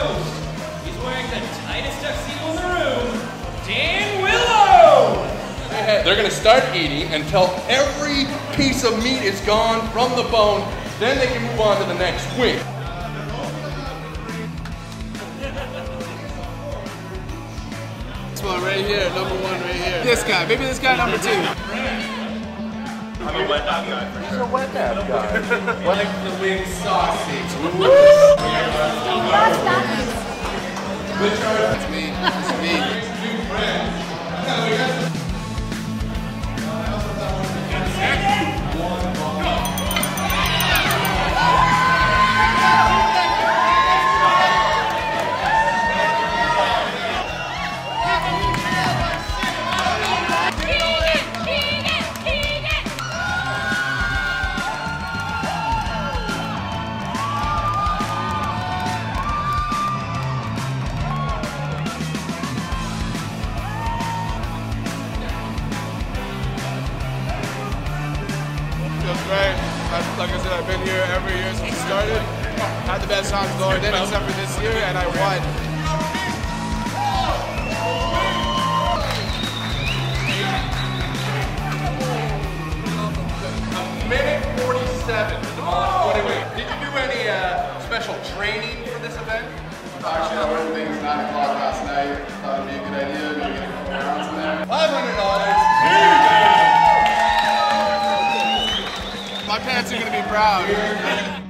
He's wearing the tightest tuxedo in the room, Dan Willow. They're gonna start eating until every piece of meat is gone from the bone. Then they can move on to the next wing. This one right here, number one right here. This guy, maybe this guy number two. I'm a wet dog guy for sure. Wet dab guy. like the wing sausage. That's me. That's me. Feels great. I- Like I said, I've been here every year since it started. Had the best times going in except for this year, and I won. Minute 47. Wait, wait. Did you do any uh, special training for this event? Actually, I went to $500. My parents are gonna be proud.